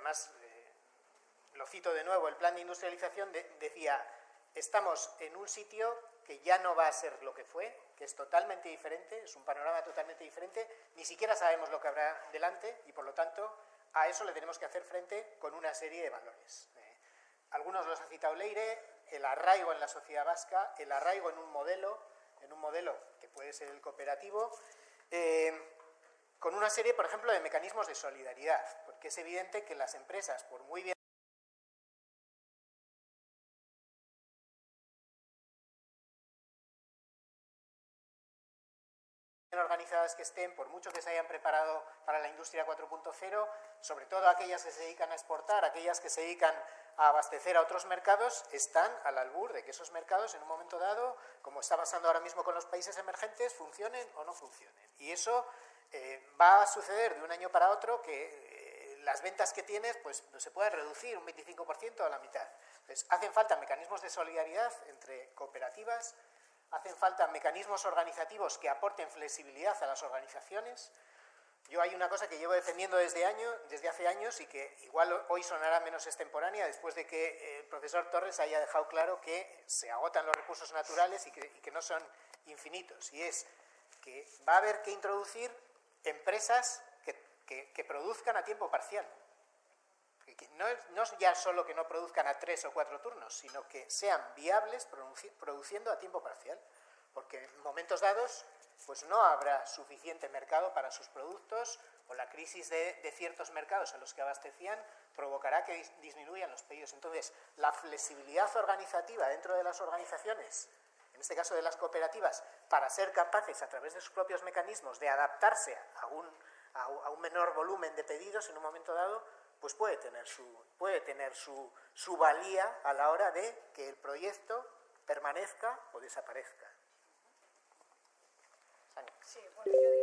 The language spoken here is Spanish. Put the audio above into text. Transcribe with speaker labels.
Speaker 1: además eh, lo cito de nuevo, el plan de industrialización decía, estamos en un sitio que ya no va a ser lo que fue, que es totalmente diferente, es un panorama totalmente diferente, ni siquiera sabemos lo que habrá delante y por lo tanto a eso le tenemos que hacer frente con una serie de valores. Eh, algunos los ha citado Leire, el arraigo en la sociedad vasca, el arraigo en un modelo, en un modelo que puede ser el cooperativo, eh, con una serie, por ejemplo, de mecanismos de solidaridad, porque es evidente que las empresas, por muy bien organizadas que estén, por mucho que se hayan preparado para la industria 4.0, sobre todo aquellas que se dedican a exportar, aquellas que se dedican a abastecer a otros mercados, están al albur de que esos mercados en un momento dado, como está pasando ahora mismo con los países emergentes, funcionen o no funcionen. Y eso eh, va a suceder de un año para otro que eh, las ventas que tienes pues, se pueden reducir un 25% a la mitad. Entonces, hacen falta mecanismos de solidaridad entre cooperativas, hacen falta mecanismos organizativos que aporten flexibilidad a las organizaciones. Yo hay una cosa que llevo defendiendo desde, año, desde hace años y que igual hoy sonará menos extemporánea después de que el profesor Torres haya dejado claro que se agotan los recursos naturales y que, no son infinitos. Y es que va a haber que introducir empresas que produzcan a tiempo parcial no, no ya solo que no produzcan a tres o cuatro turnos, sino que sean viables produciendo a tiempo parcial, porque en momentos dados pues no habrá suficiente mercado para sus productos o la crisis de, ciertos mercados a los que abastecían provocará que disminuyan los pedidos. Entonces, la flexibilidad organizativa dentro de las organizaciones, en este caso de las cooperativas, para ser capaces a través de sus propios mecanismos de adaptarse a un menor volumen de pedidos en un momento dado, pues puede tener su, puede tener su, su valía a la hora de que el proyecto permanezca o desaparezca.
Speaker 2: Sí, bueno, yo